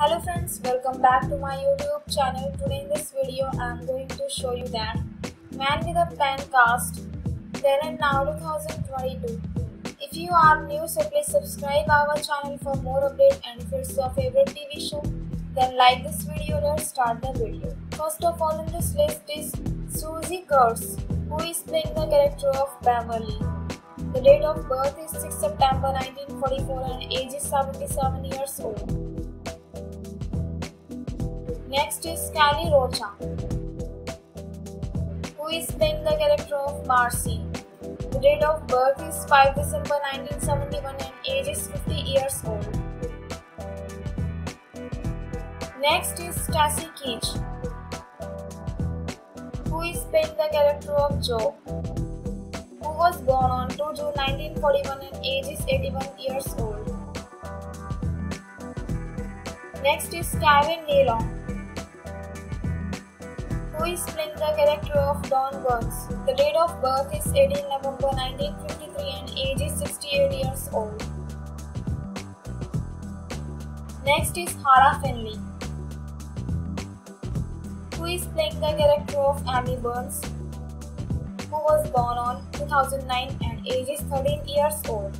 Hello friends, welcome back to my YouTube channel. Today in this video, I am going to show you that Man with a Plan cast then and now 2022. If you are new, so please subscribe our channel for more updates and if it's your favorite TV show, then like this video. Let's start the video. First of all in this list is Swoosie Kurtz, who is playing the character of Beverly. The date of birth is 6 September 1944 and age is 77 years old. Next is Kali Rocha, who is playing the character of Marcy. The date of birth is 5 December 1971 and age is 50 years old. Next is Stacy Keach, who is playing the character of Joe, who was born on 2 June 1941 and age is 81 years old. Next is Kevin Nealon, who is playing the character of Don Burns. The date of birth is 18 November 1953 and age is 68 years old. Next is Hala Finley, who is playing the character of Amy Burns, who was born on 2009 and age is 13 years old.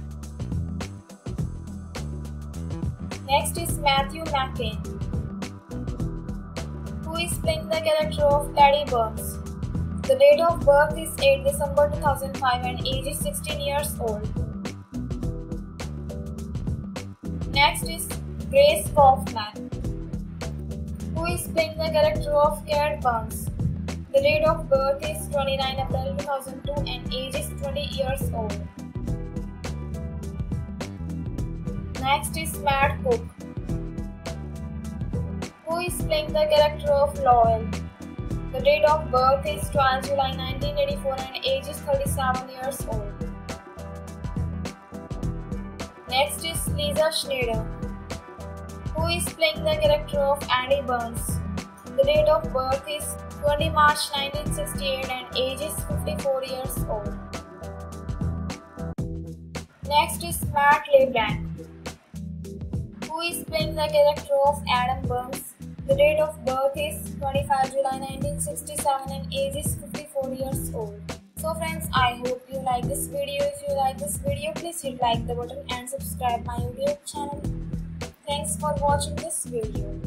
Next is Matthew McCann, who is playing the character of Teddy Burns. The date of birth is 8 December 2005 and age is 16 years old. Next is Grace Kaufman, who is playing the character of Cat Burns. The date of birth is 29 April 2002 and age is 20 years old. Next is Matt Cook, is playing the character of Lowell. The date of birth is 12 July 1984 and age is 37 years old. Next is Liza Snyder, who is playing the character of Andi Burns. The date of birth is 20 March 1968 and age is 54 years old. Next is Matt LeBlanc, who is playing the character of Adam Burns. The date of birth is 25 July 1967 and age is 54 years old. So friends, I hope you like this video. If you like this video, please hit like the button and subscribe my YouTube channel. Thanks for watching this video.